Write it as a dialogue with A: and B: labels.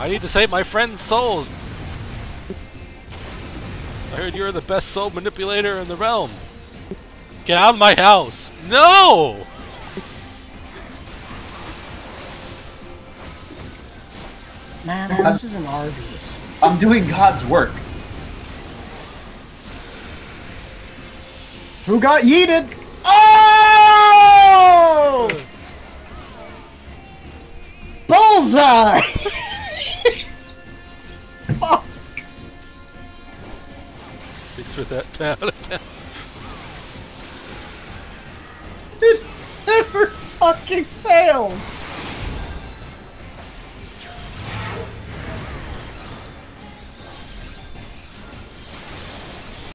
A: I need to save my friend's souls. I heard you're the best soul manipulator in the realm. Get out of my house! No!
B: Man, this is an Arby's.
C: I'm doing God's work.
B: Who got yeeted? Oh! Bullseye!
A: Thanks for that town.
B: It never fucking fails!